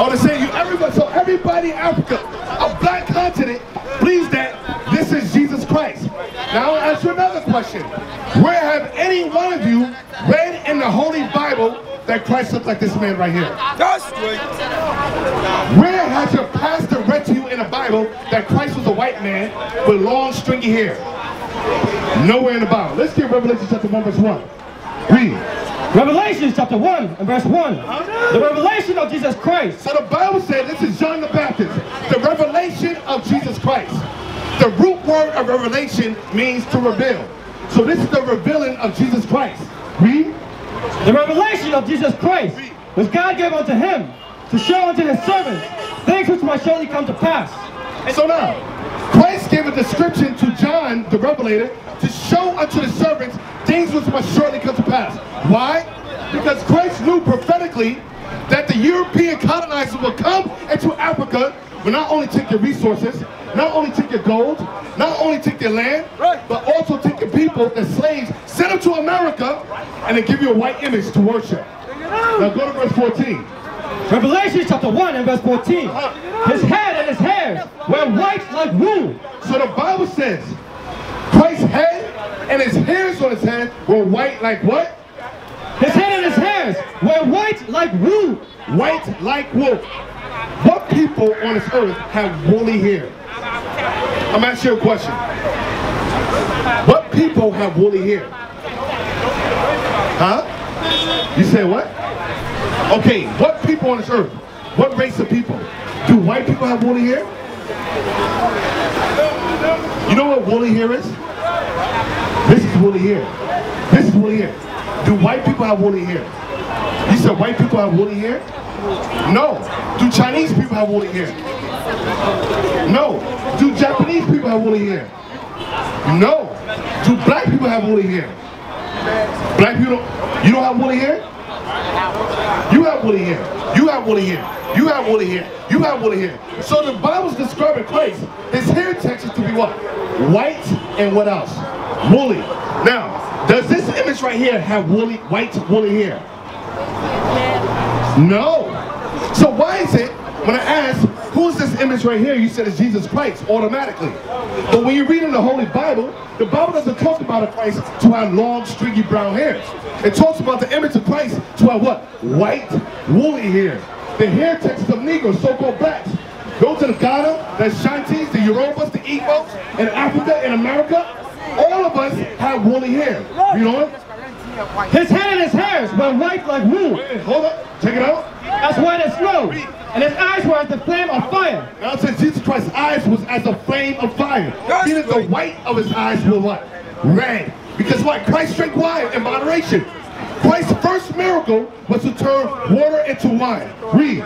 I want to say you everybody, so everybody in Africa, a black continent, believes that this is Jesus Christ. Now I'll ask you another question. Where have any one of you read in the Holy Bible that Christ looked like this man right here? That's straight. Where has your pastor read to you in the Bible that Christ was a white man with long stringy hair? Nowhere in the Bible. Let's get Revelation chapter 1 verse 1. Read. Revelation chapter 1 and verse 1. The revelation of Jesus Christ. So the Bible said, this is John the Baptist, the revelation of Jesus Christ. The root word of revelation means to reveal. So this is the revealing of Jesus Christ. Read. The revelation of Jesus Christ, which God gave unto him, to show unto his servants things which must shortly come to pass. So now, Christ gave a description to John, the Revelator, to show unto the servants things which must shortly come to pass. Why? Because Christ knew prophetically that the European colonizers will come into Africa, will not only take your resources, not only take your gold, not only take your land, but also take your people, the slaves, send them to America, and then give you a white image to worship. Now go to verse 14. Revelation chapter 1 and verse 14. His head and his hairs were white like wool. So the Bible says, Christ's head and his hairs on his head were white like what? His head and his hairs were white like wool. White like wool. What people on this earth have woolly hair? I'm asking you a question. What people have woolly hair? Huh? You say what? Okay, what people on this earth? What race of people? Do white people have woolly hair? You know what woolly hair is? This is woolly hair. This is woolly hair. Do white people have woolly hair? You said white people have woolly hair? No. Do Chinese people have woolly hair? No. Do Japanese people have woolly hair? No. Do black people have woolly hair? Black people, don't, you don't have woolly hair? You have woolly hair. You have woolly hair. You have woolly hair. You have woolly hair. So the Bible's describing Christ. His hair texture to be what? White and what else? Woolly. Now, does this image right here have woolly, white woolly hair? No. So why is it when I ask, who's this image right here? You said it's Jesus Christ automatically. But when you read in the Holy Bible, the Bible doesn't talk about a Christ to have long, stringy brown hairs. It talks about the image of Christ to have what? White, woolly hair. The hair texture of Negroes, so-called blacks. Those in Ghana, the Shantis, the Yorubas, the Igbos, in Africa, in America, all of us have woolly hair. You know what? His head and his hairs were white like wool, Wait, hold up. Check it out. as white as snow. And his eyes were as the flame of fire. Now it says Jesus Christ's eyes was as a flame of fire. Meaning the white of his eyes were what? Red. Because what? Christ drank wine in moderation. Christ's first miracle was to turn water into wine. Read.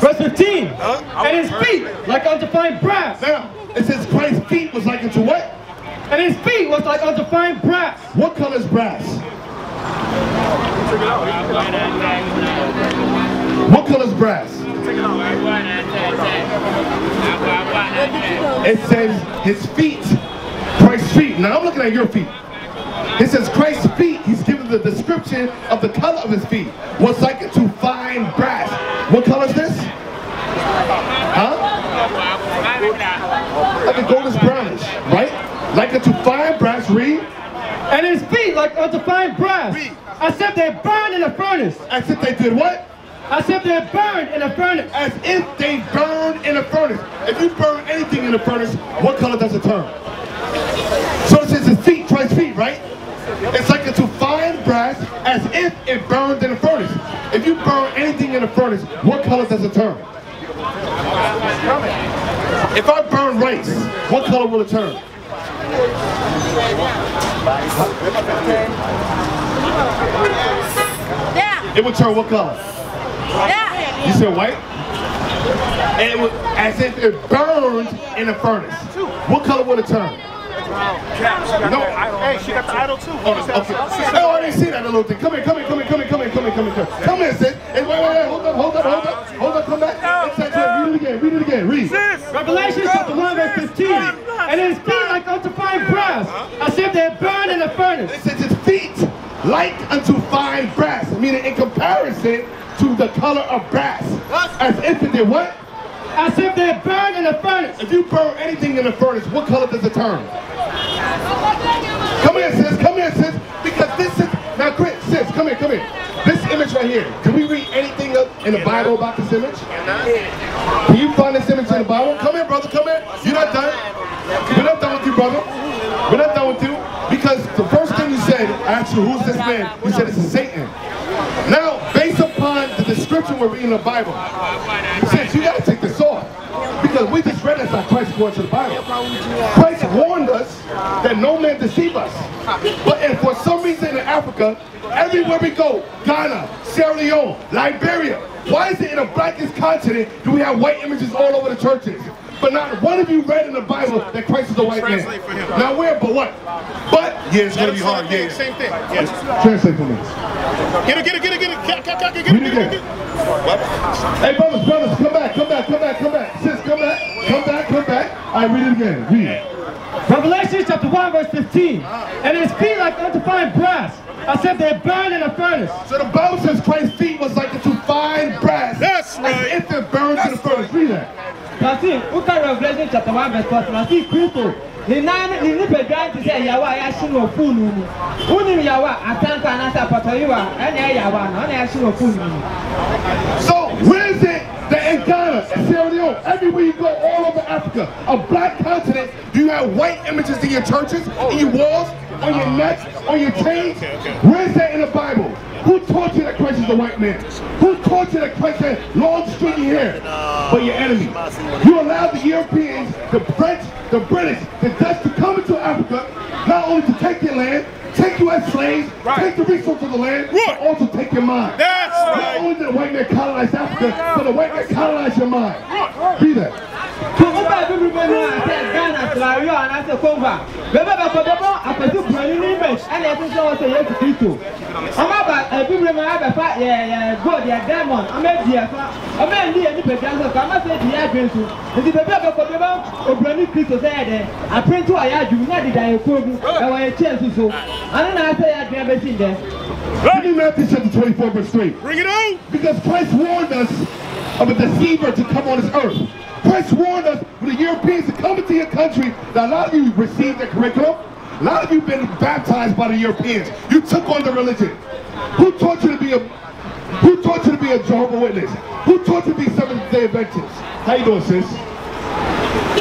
Verse 15. And his feet like unto fine brass. Now, it says Christ's feet was like into what? And his feet was like unto fine brass. What color is brass? What color is brass? It says his feet, Christ's feet. Now I'm looking at your feet. It says Christ's feet, he's given the description of the color of his feet. What's like to fine brass. What color is this? Huh? Like a goldish brownish, right? Like unto fine brass, read. And his feet like unto fine brass. Read. Except they burned in a furnace. As if they did what? Except they burned in a furnace. As if they burned in a furnace. If you burn anything in a furnace, what color does it turn? So it says his feet, Christ's feet, right? It's like it's to fine brass as if it burned in a furnace. If you burn anything in a furnace, what color does it turn? If I burn rice, what color will it turn? Yeah, It would turn what color? yeah. You said white? And it would, as if it burned in a furnace. What color would it turn? No. Hey, she got the idol too. Oh, okay. Oh, I didn't see that little thing. Come here, come here, come here, come here, come here, come here, come here, come here. Come here, sis. Hey, wait, wait, wait. Hold up, hold up, hold up. Hold up, come back. It says read it again, read it again, read. Revelation chapter 1 verse 15. And his feet like unto fine brass. As if they burned in a furnace. It says his feet like unto fine brass, meaning in comparison to the color of brass. As if it did what? As if they burned in a furnace. If you burn anything in the furnace, what color does it turn? Come here, sis. Come here, sis. Because this is now, Chris, sis. Come here. Come here. This image right here. Can we read anything up in the Bible about this image? Can you find this image in the Bible? Come here, brother. Come here. You're not done. We're not done with you, brother. We're not done with you because the first thing you said, I asked you, who's this man? You said it's Satan. Now, based upon the description we're reading in the Bible, sis, you got to take this. Because we just read this like Christ according to the Bible. Christ warned us that no man deceive us. But if for some reason in Africa, everywhere we go, Ghana, Sierra Leone, Liberia, why is it in a blackest continent do we have white images all over the churches? But not one of you read in the Bible that Christ is a white man. Translate for. Now where, but what? But, yeah, it's gonna be hard, it yeah. Same thing. Yes. Translate for me. Get it, get it, get it, get it. Get it, get it, get it, get it, get it. What? Hey, brothers, brothers, come back, come back, come back, come back. Sis, come back, come back, come back. All right, read it again. Read it. Revelation chapter 1 verse 15. And his feet like unto fine brass, as if they burned in a furnace. So the Bible says Christ's feet was like into fine brass. That's right. As if it burned in the furnace. Read that. Kasi, woka Revelation chapter 1 verse 14. Kasi Kristo, ne nan ne nipadua te sɛ yawa a yɛahye no wɔ fonu mu. Wonim yawa atanka anaasɛ apɔtɔyewa ɛna ɛyɛ yawa na ɔna yɛahye no wɔ fonu mu. So where is it that in Ghana, Sierra Leone, everywhere you go, all over Africa, a black continent, do you have white images in your churches, in your walls, on your necks, on your chains? Where is that in the Bible? Who taught you that Christ is a white man? Who taught you that Christ had long stringy hair? But your enemy. You allowed the Europeans, the French, the British, the Dutch to come into Africa, only to take your land, take you as slaves, take the resources of the land, but also take your mind. That's Not right. only did the white man colonize Africa, but the white man colonized your mind. Be that. No a sɛ Ghana Sierra Leone anaasɛ Congo a, bɛbɛ bɛkɔ bɛbɔ akɔsi buroni ne image ɛna ɛte sɛ wɔ sɛ Yesu Kristo. Ɔmo aba ɛ, bibiri mu abɛfa yɛ yɛ gold yɛ diamond ɔmo adi ɛfa ɔmo ani yɛ nipadua nso ka ɔmo asɛ di yɛ adwene so nti baabi a bɛkɔ bɛbɛ oburoni Kristo sɛ yɛ dɛ aprinti wɔ yɛ adwene na deda yɛ kuo mu ɛwɔ yɛ kyɛn nso so ɔno na asɛ yɛ adwene bɛsi dɛ. Give me Matthew chapter 24, verse 3. Bring it on. Because Christ warned us of a deceiver to come on this earth. Christ warned us for the Europeans to come into your country. Now, a lot of you received the curriculum. A lot of you been baptized by the Europeans. You took on the religion. Who taught you to be a Who taught you to be a Jehovah Witness? Who taught you to be Seventh Day Adventist? How you doing, sis?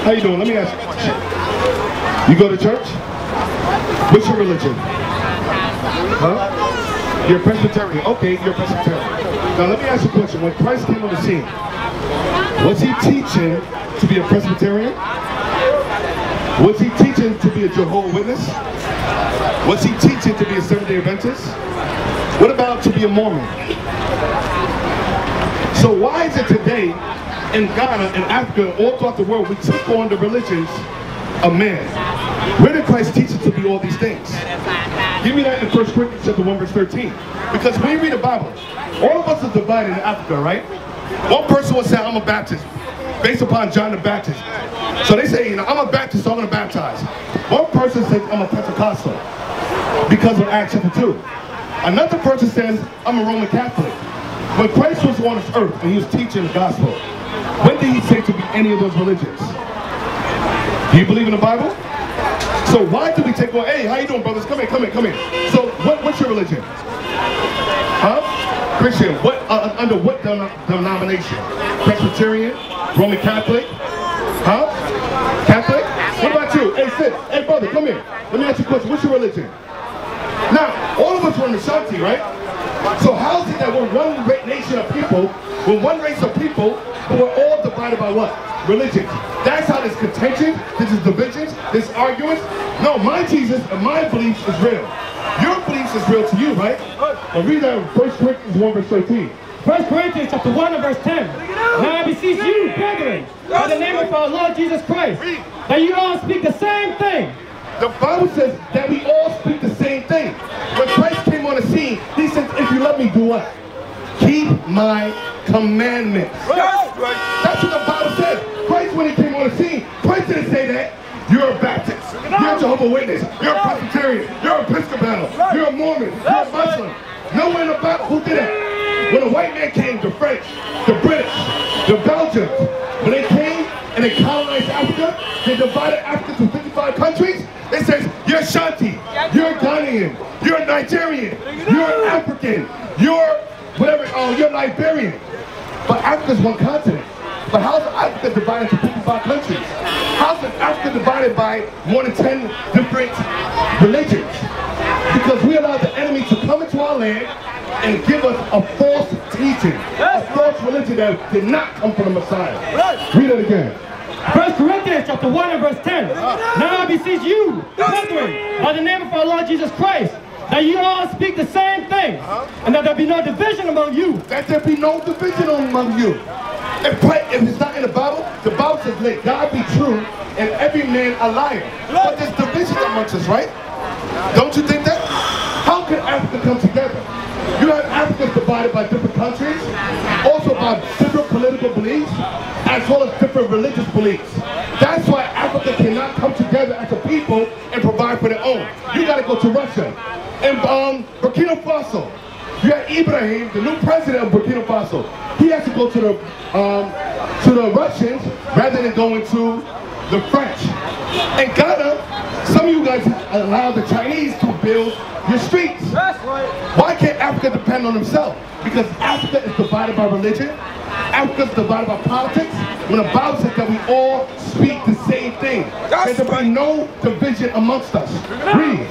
How you doing? Let me ask you. You go to church? What's your religion? Huh? You're Presbyterian. Okay, you're Presbyterian. Now let me ask you a question. When Christ came on the scene, was he teaching to be a Presbyterian? Was he teaching to be a Jehovah Witness? Was he teaching to be a Seventh-day Adventist? What about to be a Mormon? So why is it today in Ghana and Africa, all throughout the world, we took on the religions of man? Where did Christ teach us to be all these things? Give me that in 1 Corinthians chapter 1 verse 13. Because when you read the Bible, all of us are divided in Africa, right? One person will say, I'm a Baptist, based upon John the Baptist. So they say, you know, I'm a Baptist, so I'm going to baptize. One person says, I'm a Pentecostal, because of Acts chapter 2. Another person says, I'm a Roman Catholic. When Christ was on this earth and he was teaching the gospel, when did he say to be any of those religions? Do you believe in the Bible? So why do we take on, hey, how you doing, brothers? Come here, come here, come here. So what, what's your religion? Huh? Christian. What uh, under what denom- denomination? Presbyterian? Roman Catholic? Huh? Catholic? What about you? Hey, sis. Hey, brother, come here. Let me ask you a question. What's your religion? Now, all of us were in the Shanti, right? So how is it that we're one nation of people, we're one race of people, but we're all divided by what? Religion. That's how this contention, this is divisions, this arguments. No, my Jesus and my beliefs is real. Your beliefs is real to you, right? Well, read that 1 Corinthians 1 verse 13. 1 Corinthians chapter 1 and verse 10. Now I beseech you, brethren, by the name of our Lord Jesus Christ, that you all speak the same thing. The Bible says that we all speak the same thing. When Christ came on the scene, he said, if you let me do what? Keep my commandments. Right. That's what the Bible says. Christ, when he came on the scene, Christ didn't say that. You're a Baptist. You're a Jehovah Witness. You're a Presbyterian. You're a Episcopal. You're a Mormon. You're a Muslim. Nowhere in the Bible. Who did that? When the white man came, the French, the British, the Belgians, when they came and they colonized Africa, they divided Africa to 55 countries. It says, you're Shanti, you're Ghanaian, you're Nigerian, you're African, you're whatever, oh, you're Liberian. But Africa's one continent. But how's Africa divided into 55 countries? How's Africa divided by more than 10 different religions? Because we allowed the enemy to come into our land and give us a false teaching, a false religion that did not come from the Messiah. Read it again. First Corinthians chapter 1 and verse 10. Now I beseech you, brethren, by the name of our Lord Jesus Christ, that you all speak the same thing, uh-huh. and that there be no division among you. That there be no division among you. If, pray, if it's not in the Bible, the Bible says, let God be true and every man a liar. But there's division amongst us, right? Don't you think that? How can Africa come together? You have Africa divided by different countries, also by different political beliefs, as well as different religious beliefs. That's why Africa cannot come together as a people and provide for their own. You gotta go to Russia. And um, Burkina Faso, you have Ibrahim, the new president of Burkina Faso. He has to go to the um, to the Russians rather than going to the French. In Ghana, some of you guys allow the Chinese to build your streets. Why can't Africa depend on themselves? Because Africa is divided by religion. Africa is divided by politics. When the Bible says that we all speak the thing, that there be no division amongst us. Read.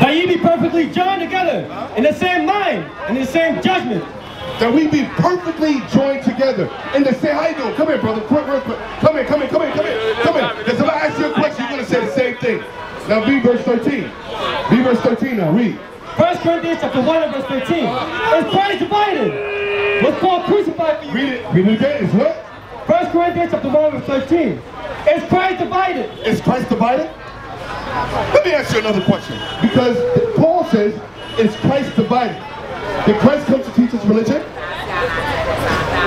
That ye be perfectly joined together in the same mind and in the same judgment. that we be perfectly joined together. And to say, how you doing? Come here, brother. Quick, real quick. Come here, come here, come here, come here. Come here. Because if I ask you a question, you're going to say the same thing. Now read verse 13. Read verse 13 now. Read. First Corinthians chapter 1 and verse 13. Is Christ divided? Was Paul crucified for you? Read it. Read it again. It's what? First Corinthians chapter 1 verse 13. Is Christ divided? Is Christ divided? Let me ask you another question. Because Paul says, is Christ divided? Did Christ come to teach us religion?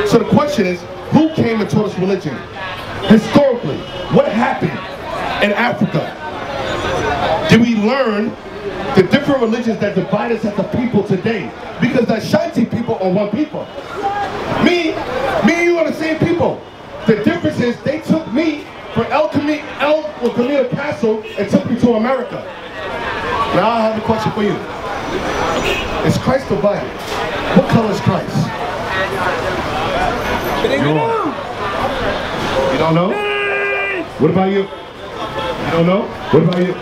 So the question is, who came and taught us religion? Historically, what happened in Africa? Did we learn the different religions that divide us as a people today? Because the Ashanti people are one people. Me, Castle and took me to America. Now I have a question for you. Is Christ divided? What color is Christ? You don't You don't know? What about you? You don't know? What about you?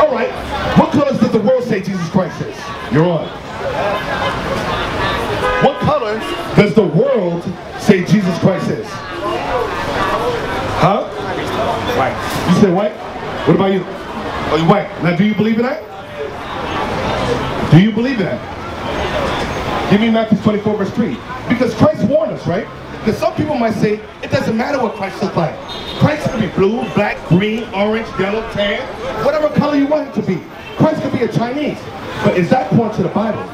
All right. What colors does the world say Jesus Christ is? You're on. What color does the world say Jesus Christ is? White. You said white? What about you? Oh, you white. Now, do you believe in that? Do you believe that? Give me Matthew 24, verse 3. Because Christ warned us, right? Because some people might say, it doesn't matter what Christ looks like. Christ could be blue, black, green, orange, yellow, tan, whatever color you want it to be. Christ could be a Chinese. But is that point to the Bible?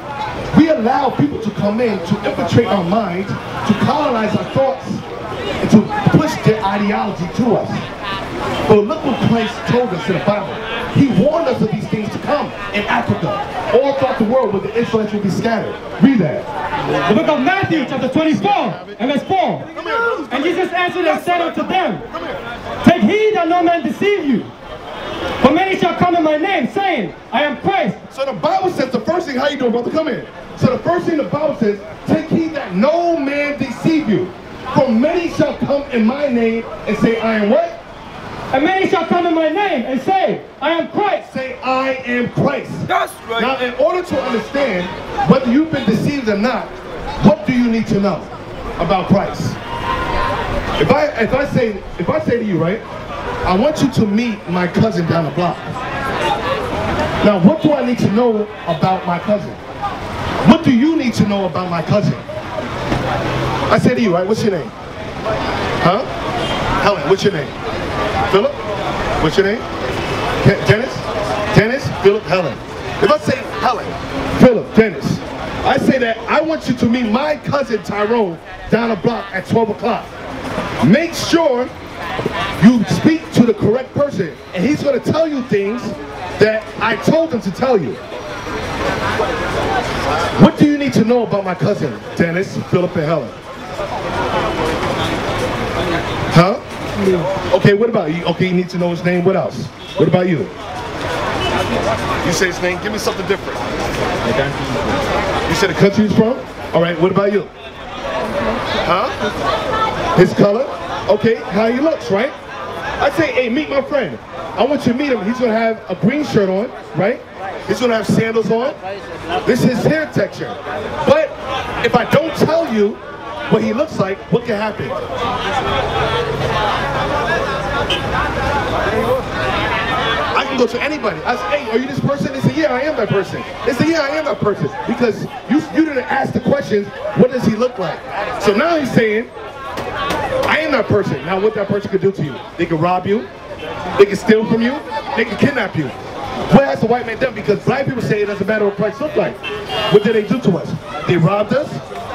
We allow people to come in to infiltrate our minds, to colonize our thoughts, and to push their ideology to us. But look what Christ told us in the Bible. He warned us of these things to come in Africa, all throughout the world where the Israelites will be scattered. Read that. The book of Matthew chapter 24 and verse 4. And Jesus answered and said unto them, Take heed that no man deceive you. For many shall come in my name, saying, I am Christ, So the Bible says the first thing, how you doing, brother? Come in. So the first thing the Bible says, take heed that no man deceive you. For many shall come in my name and say, I am what? And many shall come in my name and say, I am Christ. Say, I am Christ. That's right. Now, in order to understand whether you've been deceived or not, what do you need to know about Christ? If I if I say if I say to you, right, I want you to meet my cousin down the block. Now, what do I need to know about my cousin? What do you need to know about my cousin? I say to you, right, what's your name? Huh? Helen, what's your name? Philip? What's your name? Dennis? Dennis? Philip? Helen. If I say Helen, Philip, Dennis, I say that I want you to meet my cousin Tyrone down the block at 12 o'clock. Make sure you speak to the correct person and he's going to tell you things that I told him to tell you. What do you need to know about my cousin, Dennis, Philip, and Helen? Huh? Okay, what about you? Okay, you need to know his name. What else? What about you? You say his name. Give me something different. You said the country he's from? All right, what about you? Huh? His color? Okay, how he looks, right? I say, hey, meet my friend. I want you to meet him. He's gonna have a green shirt on, right? He's gonna have sandals on. This is his hair texture. But if I don't tell you what he looks like, what can happen? I can go to anybody. I say, hey, are you this person? They say, yeah, I am that person. They say, yeah, I am that person. Because you, you didn't ask the questions, what does he look like? So now he's saying, I am that person. Now what that person could do to you? They could rob you. They can steal from you. They can kidnap you. What has the white man done? Because black people say it doesn't matter what Christ looked like. What did they do to us? They robbed us,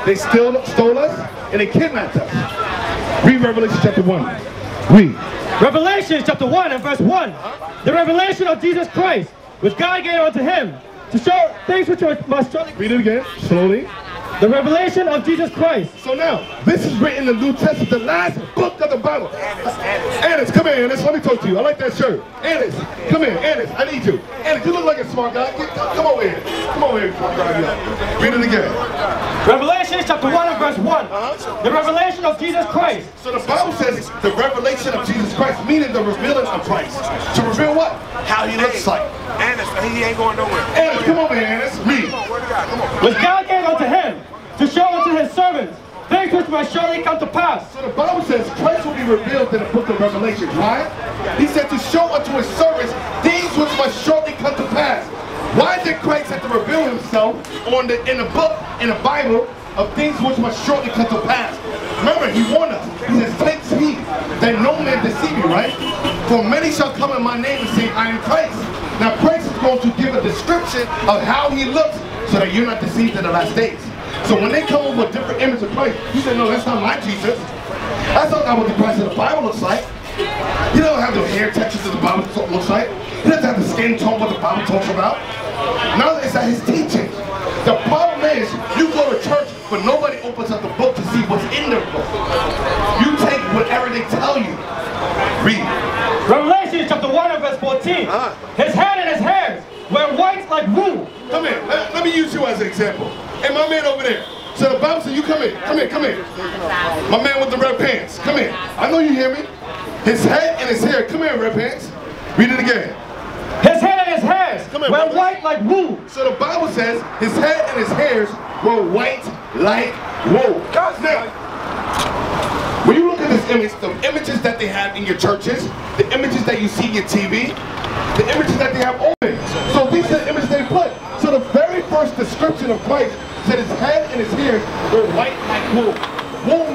they still stole us, and they kidnapped us. Read Revelation chapter 1. Read. Revelation chapter 1 and verse 1. The revelation of Jesus Christ, which God gave unto him to show things which are must surely Read it again, slowly. The revelation of Jesus Christ. So now, this is written in the New Testament, the last book of the Bible. Annis, come here, Annis. Let me talk to you. I like that shirt. Annis, come here. Annis, I need you. Annis, you look like a smart guy. Get, come over here. Come over here before I drive. Read it again. Revelation chapter 1 and verse 1. Uh-huh. The revelation of Jesus Christ. So the Bible says the revelation of Jesus Christ, meaning the revealing of Christ. To reveal what? How he looks like. Annis, he ain't going nowhere. Annis, come over here, Annis. Read. Word of God, come on. Which God gave unto him to show unto his servants must surely come to pass. So the Bible says Christ will be revealed in the book of Revelation. Why? He said to show unto his servants things which must shortly come to pass. Why did Christ have to reveal himself on the in the book, in the Bible, of things which must shortly come to pass? Remember, he warned us. He says, take heed that no man deceive you, right? For many shall come in my name and say, I am Christ. Now Christ is going to give a description of how he looks so that you're not deceived in the last days. So when they come up with a different image of Christ, you say, no, that's not my Jesus. That's not what the Christ of the Bible looks like. He doesn't have the hair textures that the Bible looks like. He doesn't have the skin tone what the Bible talks about. Now it's at his teachings. The problem is, you go to church, but nobody opens up the book to see what's in the book. You take whatever they tell you. Read. Revelation chapter 1 and verse 14. Uh-huh. His head and his hairs were white like wool. Come here. Let, let me use you as an example. And my man over there. So the Bible says, you come in, Come in, come in. My man with the red pants. Come in. I know you hear me. His head and his hair. Come in, red pants. Read it again. His head and his hairs Come in, were brothers. white like wool. So the Bible says his head and his hairs were white like wool. God's now, when you look at this image, the images that they have in your churches, the images that you see in your TV, the images that they have open. So these are the images they put. So the very first description of Christ said his head and his ears were white like wool. Wool means